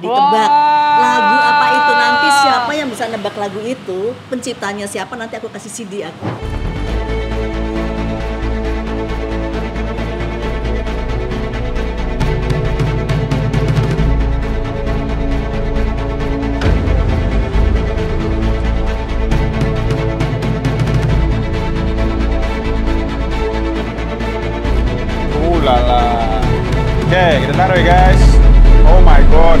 ditebak Wah. lagu apa itu nanti siapa yang bisa nebak lagu itu penciptanya siapa nanti aku kasih CD aku lala. Oke, kita taruh ya guys. Oh my god,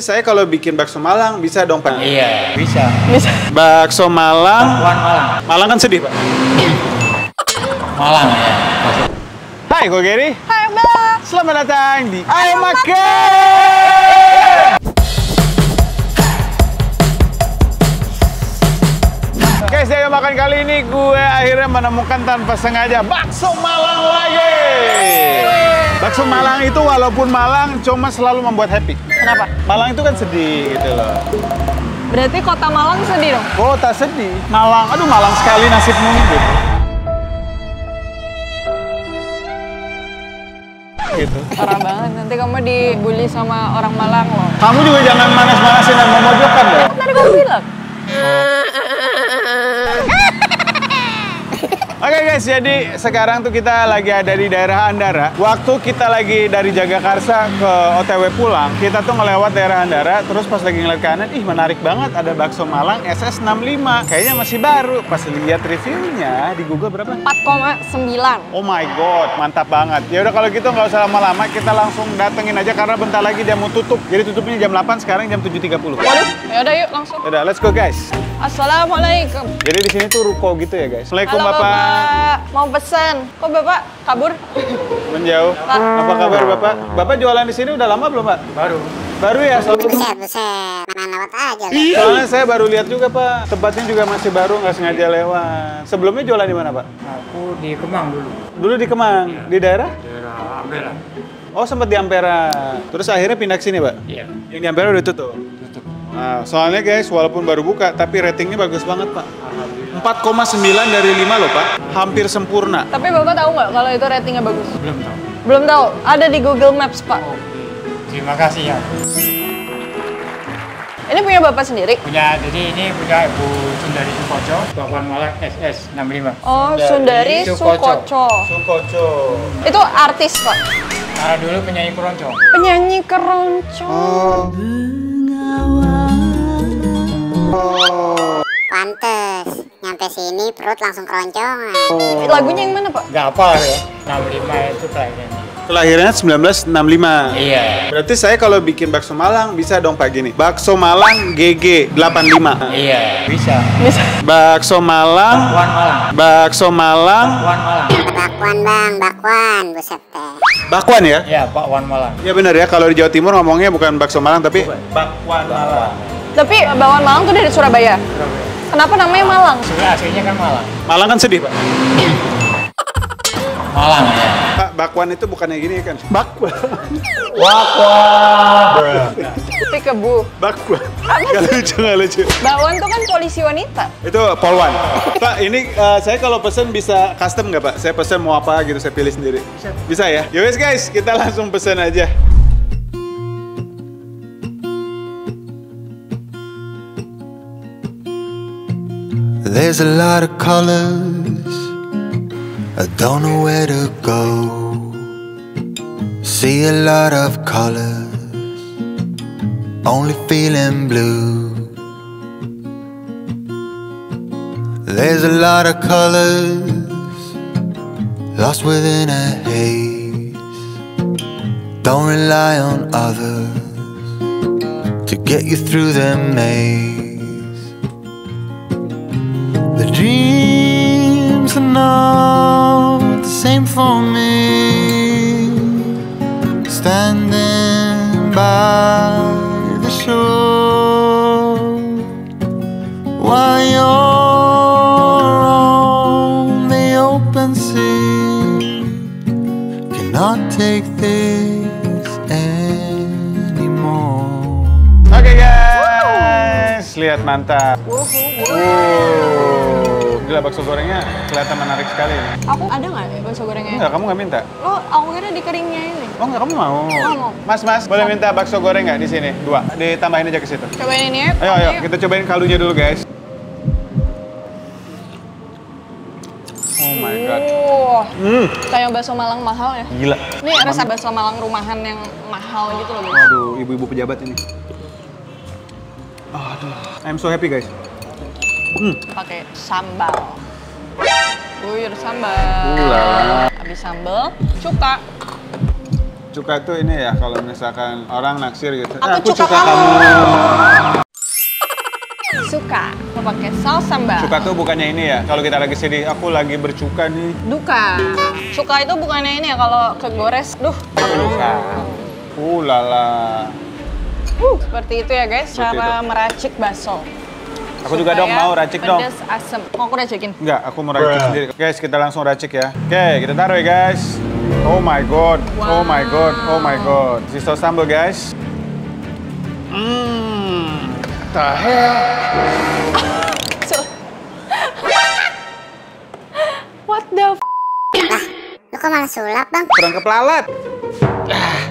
Berarti saya kalau bikin bakso Malang bisa dong Pak? Iya, bisa. Bisa. Bakso Malang. Wan Malang. Malang kan sedih Pak. Malang ya. Hai, gue Gary. Hai Mbak. Selamat datang di Ayo Makan. Guys, di Ayo Makan kali ini gue akhirnya menemukan tanpa sengaja bakso Malang lagi. Bakso Malang itu walaupun Malang cuma selalu membuat happy. Kenapa? Malang itu kan sedih gitu loh. Berarti kota Malang sedih dong? Kota sedih. Malang, aduh Malang sekali nasibmu gitu. Gitu. Parah banget, nanti kamu dibully sama orang Malang loh. Kamu juga jangan manas-manasin dan memojokkan loh. Tadi kamu bilang. Oke guys, jadi sekarang tuh kita lagi ada di daerah Andara. Waktu kita lagi dari Jagakarsa ke OTW pulang, kita tuh ngelewat daerah Andara, terus pas lagi ngeliat kanan, ih menarik banget ada bakso Malang SS65. Kayaknya masih baru. Pas lihat reviewnya di Google berapa? 4,9. Oh my god, mantap banget. Ya udah kalau gitu nggak usah lama-lama, kita langsung datengin aja karena bentar lagi dia mau tutup. Jadi tutupnya jam 8, sekarang jam 7.30. Waduh, yaudah yuk langsung. Udah, let's go guys. Assalamualaikum. Jadi di sini tuh ruko gitu ya guys. Assalamualaikum Halo Bapak. Bapak, mau pesan. Kok Bapak kabur? Menjauh. Pak. Apa kabar Bapak? Bapak jualan di sini udah lama belum Pak? Baru. Baru ya? So- Buset, buset. Mana lewat aja lu. Soalnya saya baru lihat juga Pak. Tempatnya juga masih baru, nggak sengaja lewat. Sebelumnya jualan di mana Pak? Aku di Kemang dulu. Dulu di Kemang. Di daerah? Daerah Ampera. Oh sempat di Ampera. Terus akhirnya pindah ke sini Pak? Iya. Yang di Ampera udah tutup? Nah, soalnya guys, walaupun baru buka, tapi ratingnya bagus banget Pak. 4,9 dari 5 loh Pak. Hampir sempurna. Tapi Bapak tahu nggak kalau itu ratingnya bagus? Belum tahu. Belum tahu. Ada di Google Maps, Pak. Terima kasih ya. Ini punya Bapak sendiri? Punya, jadi ini punya Ibu Sundari Sukoco, Bapak Malang SS 65. Oh, Sundari Sundari Sukoco. Sukoco. Sukoco. Itu artis, Pak. Ah, dulu penyanyi keroncong. Penyanyi keroncong. Pantes. Nyampe sini perut langsung keroncongan. Lagunya yang mana, Pak? Gak apa ya. 65 itu kelahiran dia. Kelahirannya 1965. Iya. Berarti saya kalau bikin bakso Malang bisa dong Pak gini. Bakso Malang GG 85. Iya, bisa. Bisa. Bakso Malang, Wan Malang. bakso Malang, Wan Malang. Bakwan bang, bakwan. Buset teh. bakwan ya? Iya, Pak Wan Malang. Ya benar ya, kalau di Jawa Timur ngomongnya bukan bakso Malang tapi bakwan Malang. Tapi Bawan Malang tuh dari Surabaya. Kenapa namanya Malang? Sebenarnya aslinya kan Malang. Malang kan sedih Pak. Malang ya. Pak, bakwan itu bukannya gini kan? Bakwan. Tapi kebu. Bakwan. Gak lucu, gak lucu. Bawan tuh kan polisi wanita. Itu polwan. Pak, ini eh, saya kalau pesen bisa custom nggak Pak? Saya pesen mau apa gitu, saya pilih sendiri. Bisa. Bisa ya? Yowes guys, kita langsung pesen aja. There's a lot of colors. I don't know where to go. See a lot of colors. Only feeling blue. There's a lot of colors. Lost within a haze. Don't rely on others to get you through the maze. Dreams are not the same for me. Standing by the shore while you're on the open sea. Cannot take this anymore. Okay, guys, lihat mantap. Wow, gila bakso gorengnya kelihatan menarik sekali. Aku ada nggak ya bakso gorengnya? Enggak, kamu nggak minta? Lo, aku kira di keringnya ini. Oh enggak, kamu mau? mau. Mas, mas, boleh minta bakso goreng nggak di sini? Dua, ditambahin aja ke situ. Cobain ini ya. Ayo, ayo, kita cobain kaldunya dulu guys. Oh my god. Wah, Hmm, kayak bakso Malang mahal ya. gila. Ini rasa bakso Malang rumahan yang mahal gitu loh. guys. Waduh, ibu-ibu pejabat ini. Aduh, I'm so happy guys. Pakai sambal. Guyur sambal. Ulala. Habis sambal, cuka. Cuka tuh ini ya, kalau misalkan orang naksir gitu. Aku cuka kamu. Suka. Aku pakai saus sambal. Cuka tuh bukannya ini ya, kalau kita lagi sedih, aku lagi bercuka nih. Duka. Suka itu bukannya ini ya kalau kegores. Duh. Luka. Uh lala. Uh, seperti itu ya guys, Seperti cara itu. meracik bakso. Aku juga dong mau racik dong. Pedas asem. Mau aku racikin? Enggak, aku mau racik sendiri. Guys, kita langsung racik ya. Oke, kita taruh ya guys. Oh my god, oh my god, oh my god. This is sambal guys. Mmm, the hell? So- What the f Lu kok malah sulap bang? Perangkap lalat. Ah,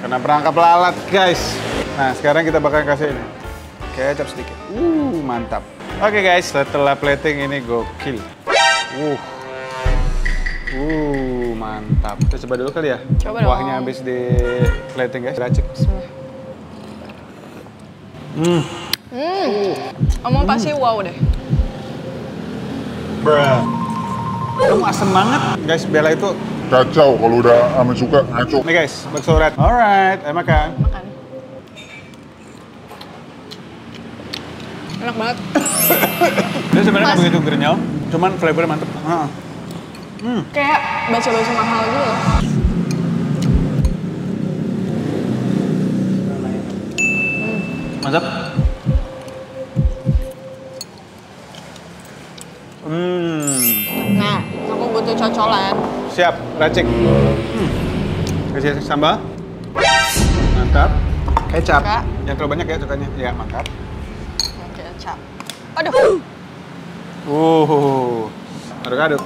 kena perangkap lalat guys. Nah, sekarang kita bakal kasih ini. Kecap sedikit. Uh, mantap. Oke guys, setelah plating ini gokil. Uh. Uh, mantap. Kita coba dulu kali ya. Coba dong. Kuahnya habis di plating guys. Racik. Hmm. Ngomong pasti wow deh. Kamu asem banget. Guys, Bella itu kacau kalau udah ame suka ngaco Nih guys, bakso red. Alright, ayo makan. Makan. Enak banget. Dia sebenarnya nggak begitu grenyel, cuman flavornya mantep. Heeh. Kayak bakso-bakso mahal gitu loh. Mantap. Hmm, Nah, aku butuh cocolan. siap, racik. Hmm. Kasih sambal. Mantap. Kecap. Yang terlalu banyak ya cukanya. Ya, mantap. Oke, cap. Aduh, Uh, aduk-aduk.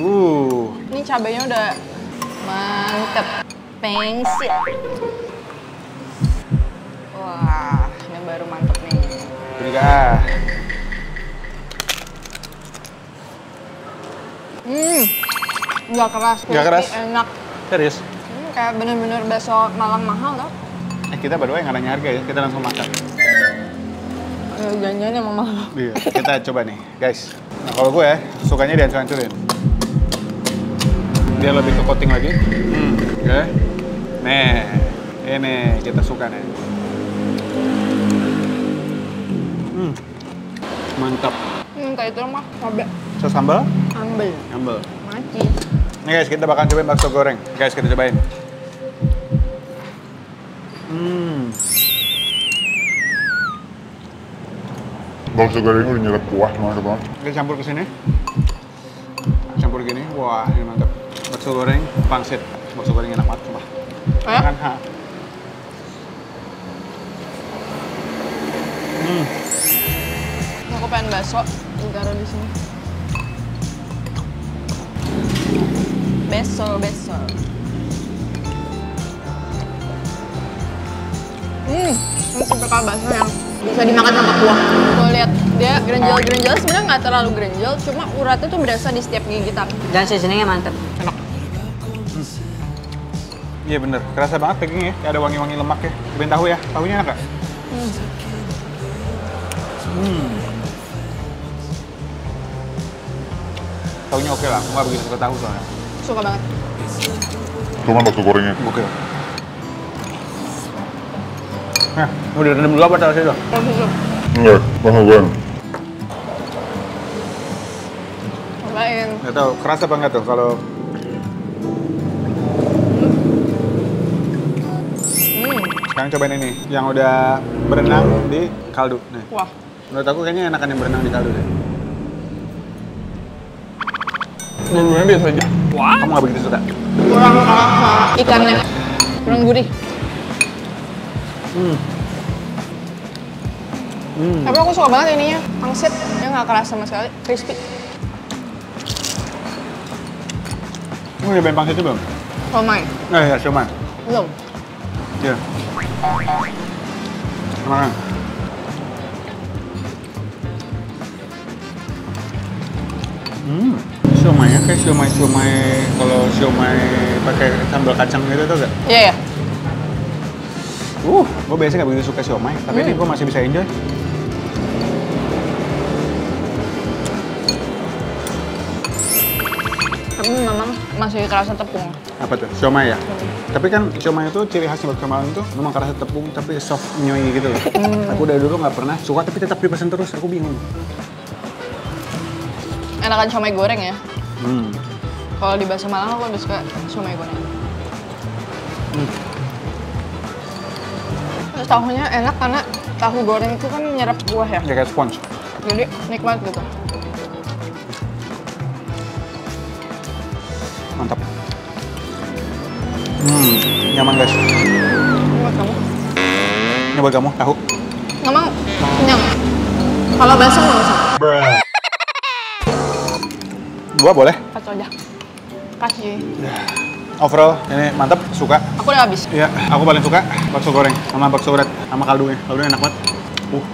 Uh, ini cabenya udah mantep. Pengsit. Wah, ini baru mantep nih. ini kah? Hmm, nggak keras. Nggak keras? Enak. Serius? Hmm, kayak bener-bener bakso Malang mahal tau. Eh, kita berdua yang ngalangin harga ya, kita langsung makan. Ya, jangan-jangan emang mahal. Iya, kita coba nih, guys. Nah, kalau gue ya, sukanya dihancur-hancurin. Dia lebih ke coating lagi. Hmm, oke. Nih, ini kita suka nih. Hmm, mantap. Minta itu mah cabe. Saus sambal, Ambil. sambal. Mati. Nih guys, kita bakal cobain bakso goreng. Guys, kita cobain. Hmm, bakso goreng udah nyerap kuah mantap banget kita campur ke sini. Campur gini, wah ini mantap. Bakso goreng, pangsit. Bakso goreng enak banget, coba. Kayak Makan, ha. Hmm, aku pengen bakso ditaruh di sini. Beso, beso. Hmm, ini tipikal bakso yang bisa dimakan tanpa kuah. Gue lihat dia grenjel-grenjel sebenarnya nggak terlalu grenjel, cuma uratnya tuh berasa di setiap gigitan. Dan seasoningnya mantep. iya bener. Kerasa banget dagingnya, kayak ada wangi-wangi lemak ya. Cobain tahu ya, tahunya enak gak? Hmm. Tahunya oke lah, aku nggak begitu suka tahu soalnya. Suka banget. cuma bakso gorengnya Oke. Nah, udah rendam dulu apa? Bagus loh. enggak bakso goreng Nggak tahu keras apa enggak tuh kalau Hmm. sekarang cobain ini yang udah berenang di kaldu. Nih. Wah. Menurut aku kayaknya enakan yang berenang di kaldu deh. Bumbunya biasa aja. Wah. Kamu nggak begitu suka? Kurang rasa ikannya. Kurang gurih. Hmm. Tapi aku suka banget ininya, pangsit. Dia nggak keras sama sekali, crispy. Kamu nyobain pangsit itu belum? Somai. Eh ya, siomay. Belum. Iya. Makan. Hmm, siomaynya kayak siomay siomay kalau siomay pakai sambal kacang gitu tuh gak? Iya ya. Uh, gue biasanya gak begitu suka siomay, tapi ini gue masih bisa enjoy. Tapi memang masih kerasa tepung. Apa tuh? Siomay ya? Tapi kan siomay itu ciri khasnya bakso Malang itu memang kerasa tepung tapi soft nyoy gitu loh. Aku dari dulu nggak pernah suka tapi tetap dipesan terus, aku bingung. Enakan somai goreng ya. Hmm. Kalau di bahasa Malang aku lebih suka somai goreng. Terus tahunya enak karena tahu goreng itu kan menyerap buah ya. Ya kayak sponge. Jadi nikmat gitu. Mantap. Hmm, nyaman guys. Buat kamu. Ini buat kamu, tahu. Memang kenyang. Kalau basah nggak usah. Dua boleh. Kacau aja. Kasih. Overall, ini mantap, suka. Aku udah habis. Ya, aku paling suka bakso goreng sama bakso urat sama kaldunya. Kaldunya enak banget. Uh.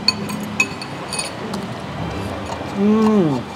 Hmm.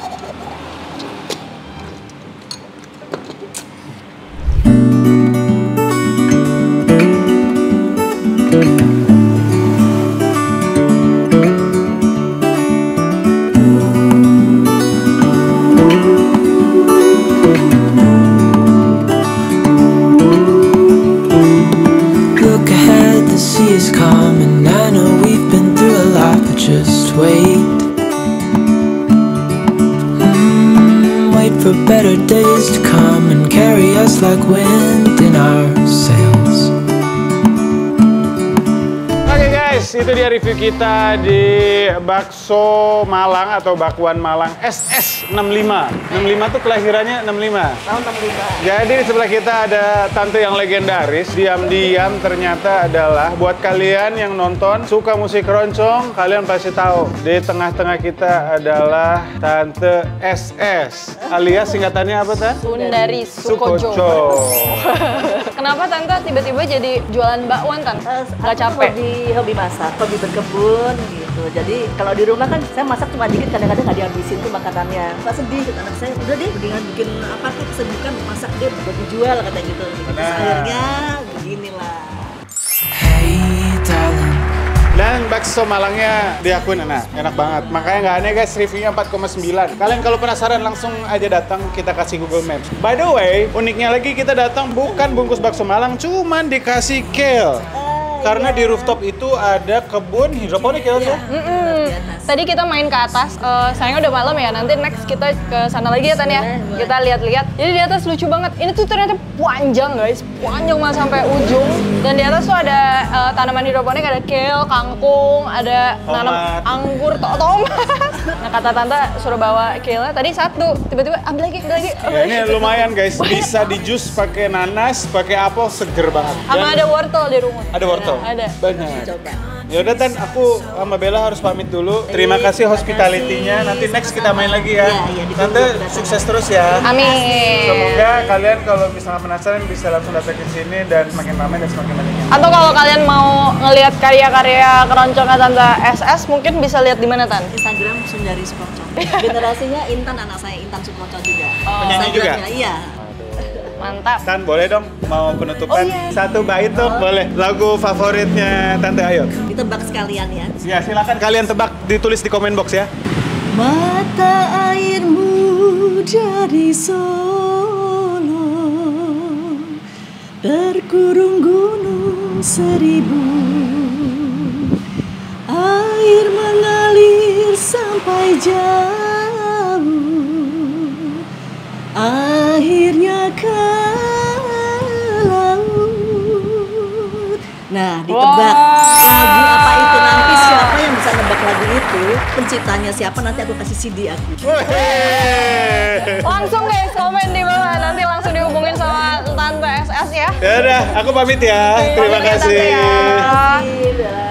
Review kita di bakso Malang atau bakwan Malang SS65. 65 tuh kelahirannya 65. Tahun 65. Jadi di sebelah kita ada tante yang legendaris, diam-diam ternyata adalah buat kalian yang nonton suka musik keroncong, kalian pasti tahu. Di tengah-tengah kita adalah tante SS, alias singkatannya apa tan? Sundari Sukojo. Kenapa tante tiba-tiba jadi jualan bakwan tan? Eh, Gak capek? Hobi, hobi masak, hobi berkebun gitu. Jadi kalau di rumah kan saya masak cuma dikit, kadang-kadang nggak dihabisin tuh makanannya. Pak sedih, kata anak saya, udah deh mendingan bikin apa kek kesibukan masak deh buat dijual kata gitu. Terus Benar. akhirnya beginilah. Hey, darling. Dan bakso Malangnya diakuin enak, enak banget. Makanya nggak aneh guys, reviewnya 4,9. Kalian kalau penasaran langsung aja datang, kita kasih Google Maps. By the way, uniknya lagi kita datang bukan bungkus bakso Malang, cuman dikasih kale. Karena di rooftop itu ada kebun hidroponik ya, ya? Mm-mm. Tadi kita main ke atas, eh, sayangnya udah malam ya. Nanti next kita ke sana lagi ya Tan ya. Kita lihat-lihat. Jadi di atas lucu banget. Ini tuh ternyata panjang guys, panjang banget sampai ujung. Dan di atas tuh ada eh, tanaman hidroponik, ada kale, kangkung, ada nanam anggur, to tomat. Nah kata tante suruh bawa kale tadi satu, tiba-tiba ambil lagi, ambil lagi. ambil Ya, ini lagi. lumayan guys, bisa di jus pakai nanas, pakai apel, seger banget. Sama ada wortel di rumah. ada wortel. Ada. Benar. Coba. Ya udah Tan, aku sama Bella harus pamit dulu. Terima kasih hospitality-nya. Nanti next kita main lagi ya. Iya, iya, Tante sukses terus ya. Amin. Semoga kalian kalau misalnya penasaran bisa langsung datang ke sini dan semakin ramai dan semakin banyak. Atau kalau kalian mau ngelihat karya-karya keroncongnya Tante SS, mungkin bisa lihat di mana Tan? Instagram Sundari Sukoco. Generasinya Intan anak saya Intan Sukoco juga. Penyanyi juga? Iya. Mantap. Tan, boleh dong mau penutupan Oh, iya. satu bait dong, boleh. Lagu favoritnya Tante Ayo. Ditebak sekalian ya. Ya, silakan kalian tebak ditulis di komen box ya. Mata airmu dari Solo Terkurung gunung seribu Air mengalir sampai jauh akhirnya ke laut. Nah, ditebak lagu apa itu nanti siapa yang bisa nebak lagu itu, penciptanya siapa nanti aku kasih CD aku. Langsung guys komen di bawah nanti langsung dihubungin sama Tante SS ya. Ya udah, aku pamit ya. Terima Pamit ya, Tante kasih. ya. Iya.